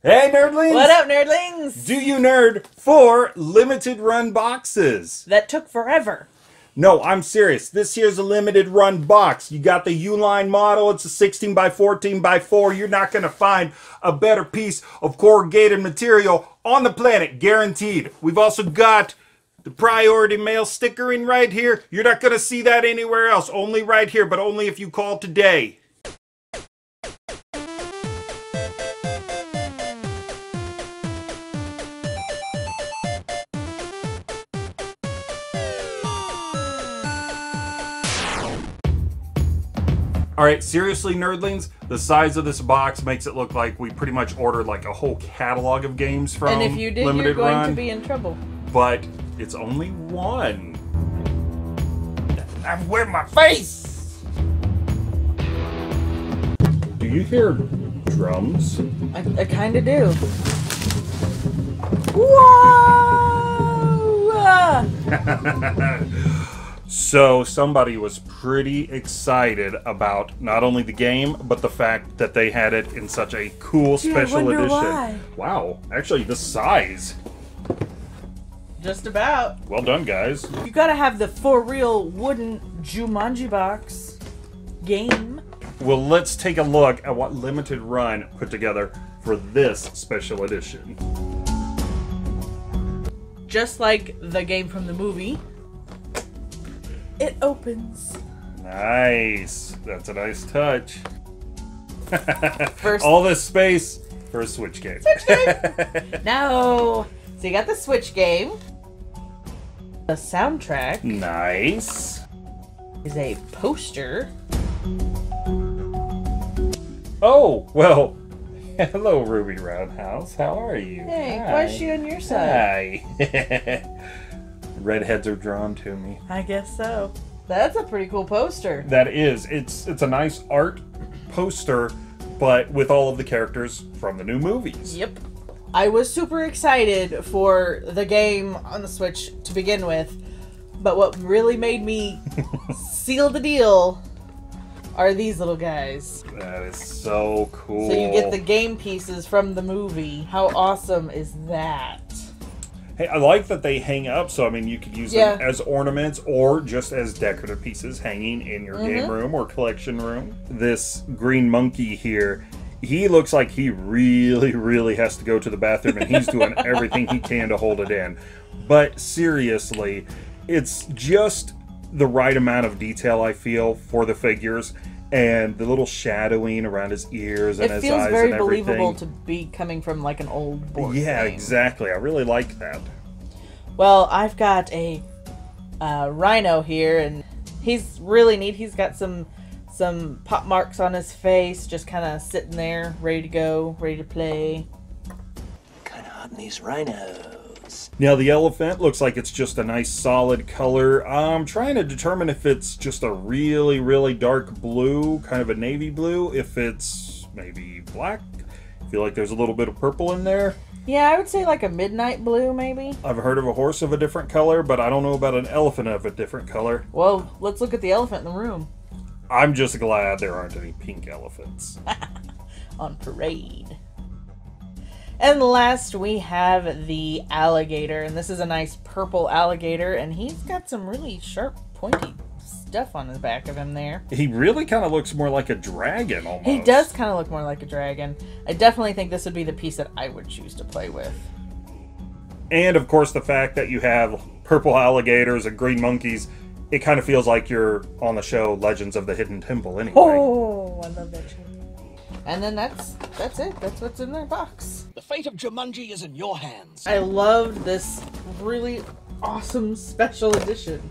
Hey, nerdlings! What up, nerdlings? Do you nerd for limited run boxes? That took forever. No, I'm serious. This here's a limited run box. You got the Uline model. It's a 16 by 14 by 4. You're not going to find a better piece of corrugated material on the planet, guaranteed. We've also got the priority mail stickering right here. You're not going to see that anywhere else. Only right here, but only if you call today. All right, seriously, nerdlings, the size of this box makes it look like we pretty much ordered like a whole catalog of games from and if you did, Limited you're going Run, to be in trouble. but it's only one. I'm with my face. Do you hear drums? I, I kind of do. Whoa! Ah! So somebody was pretty excited about not only the game, but the fact that they had it in such a cool Gee, I special wonder edition. why. Wow, actually the size. Just about. Well done, guys. You gotta have the for real wooden Jumanji box game. Well, let's take a look at what Limited Run put together for this special edition. Just like the game from the movie, it opens. Nice. That's a nice touch. First, All this space for a Switch game. no. So you got the Switch game. The soundtrack nice. is a poster. Oh, well. Hello, Ruby Roundhouse. How are you? Hey, Hi. why is she on your side? Hi. Redheads are drawn to me. I guess so. That's a pretty cool poster. That is. It's it's a nice art poster, but with all of the characters from the new movies. Yep. I was super excited for the game on the Switch to begin with, but what really made me seal the deal are these little guys. That is so cool. So you get the game pieces from the movie. How awesome is that? Hey, I like that they hang up, so I mean, you could use them as ornaments or just as decorative pieces hanging in your Mm-hmm. game room or collection room. This green monkey here, he looks like he really, really has to go to the bathroom, and he's doing everything he can to hold it in. But seriously, it's just the right amount of detail I feel for the figures. And the little shadowing around his ears and It his feels eyes very and everything. believable to be coming from like an old board yeah, game. exactly. I really like that. Well, I've got a uh, rhino here, and he's really neat. He's got some some pop marks on his face, just kind of sitting there, ready to go, ready to play. Kind of hot in these rhinos. Now the elephant looks like it's just a nice solid color. I'm trying to determine if it's just a really, really dark blue, kind of a navy blue, if it's maybe black. I feel like there's a little bit of purple in there. Yeah, I would say like a midnight blue, maybe. I've heard of a horse of a different color, but I don't know about an elephant of a different color. Well, let's look at the elephant in the room I'm just glad there aren't any pink elephants. on parade. And last we have the alligator, and this is a nice purple alligator, and he's got some really sharp, pointy stuff on the back of him there. He really kind of looks more like a dragon almost. He does kind of look more like a dragon. I definitely think this would be the piece that I would choose to play with. And of course, the fact that you have purple alligators and green monkeys, it kind of feels like you're on the show Legends of the Hidden Temple anyway. Oh, I love that show. And then that's that's it. That's what's in their box. The fate of Jumanji is in your hands. I love this really awesome special edition.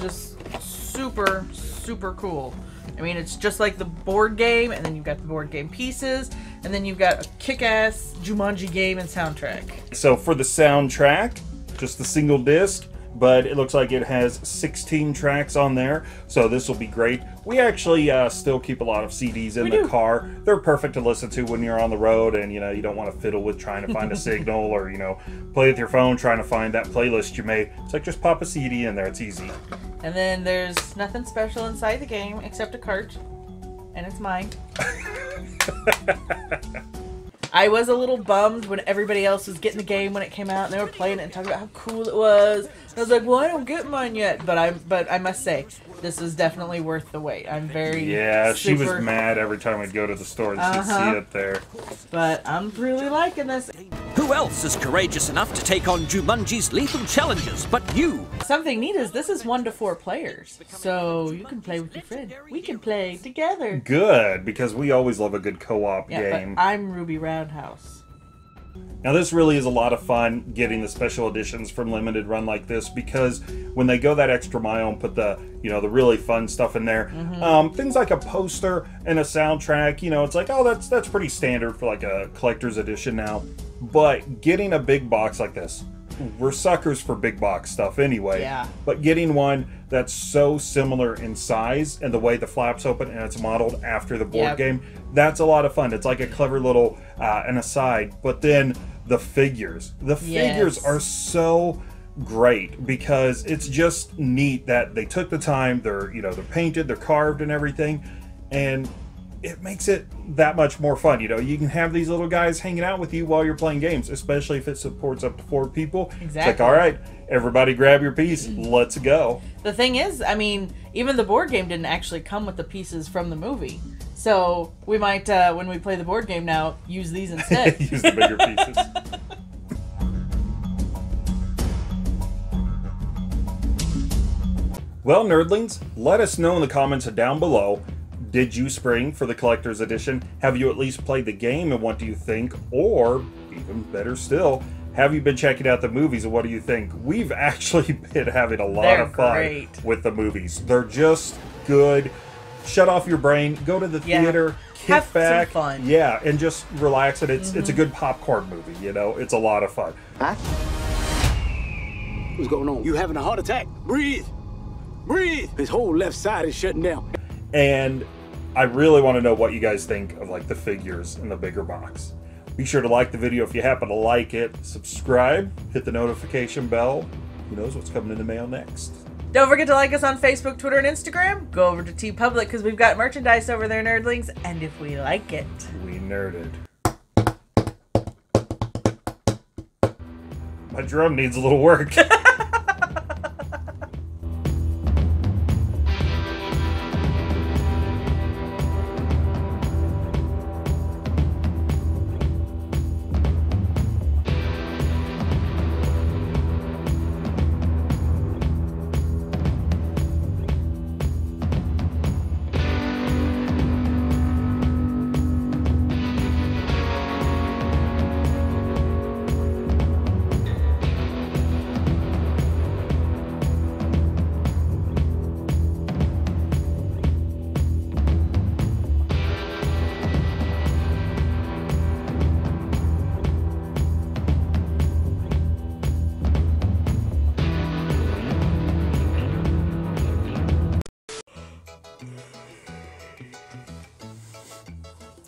Just super super cool. I mean, it's just like the board game, and then you've got the board game pieces, and then you've got a kick-ass Jumanji game and soundtrack. So for the soundtrack, just the single disc, but it looks like it has 16 tracks on there, so this will be great. We actually uh, still keep a lot of CDs in We the do. car. They're perfect to listen to when you're on the road and you know you don't want to fiddle with trying to find a signal or you know play with your phone trying to find that playlist you made. It's like just pop a CD in there. It's easy. And then there's nothing special inside the game except a cart, and it's mine. I was a little bummed when everybody else was getting the game when it came out and they were playing it and talking about how cool it was. And I was like, well, I don't get mine yet, but I but I must say, this is definitely worth the wait. I'm very Yeah, she was super- mad every time we'd go to the store and she'd Uh-huh. see it there. but I'm really liking this. Who else is courageous enough to take on Jumanji's lethal challenges but you? Something neat is this is one to four players, so you can play with your friend. We can play together. Good, because we always love a good co-op Yeah, game. but I'm Ruby Roundhouse. Now this really is a lot of fun getting the special editions from limited run like this because when they go that extra mile and put the you know the really fun stuff in there, um, things like a poster and a soundtrack, you know, it's like oh that's that's pretty standard for like a collector's edition now. But getting a big box like this, we're suckers for big box stuff anyway. Yeah. But getting one that's so similar in size and the way the flaps open and it's modeled after the board Yep. game, that's a lot of fun. It's like a clever little uh, an aside. But then the figures, the figures are so great because it's just neat that they took the time. They're you know they're painted, they're carved, and everything, and it makes it that much more fun. You know, you can have these little guys hanging out with you while you're playing games, especially if it supports up to four people. It's like, all right, everybody grab your piece, let's go. The thing is, I mean, even the board game didn't actually come with the pieces from the movie. So we might, uh, when we play the board game now, use these instead. Use the bigger pieces. Well, nerdlings, let us know in the comments down below. Did you spring for the collector's edition? Have you at least played the game and what do you think? Or, even better still, have you been checking out the movies and what do you think? We've actually been having a lot They're of fun great. with the movies. They're just good. Shut off your brain, go to the Yeah. theater, kick Have some back. fun. Mm-hmm. Yeah, and just relax and it's it's a good popcorn movie, you know. It's a lot of fun. What's going on? You having a heart attack? Breathe! Breathe! His whole left side is shutting down. And I really want to know what you guys think of like the figures in the bigger box. Be sure to like the video if you happen to like it. Subscribe, hit the notification bell. Who knows what's coming in the mail next? Don't forget to like us on Facebook, Twitter, and Instagram. Go over to TeePublic because we've got merchandise over there, nerdlings. And if we like it, We nerded. My drum needs a little work.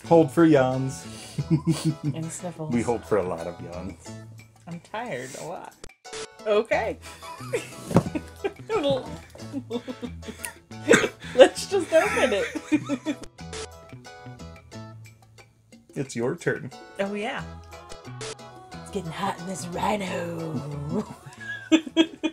hold for yawns. and sniffles. We hold for a lot of yawns. I'm tired a lot. Okay. Let's just open it. It's your turn. Oh yeah. It's getting hot in this rhino.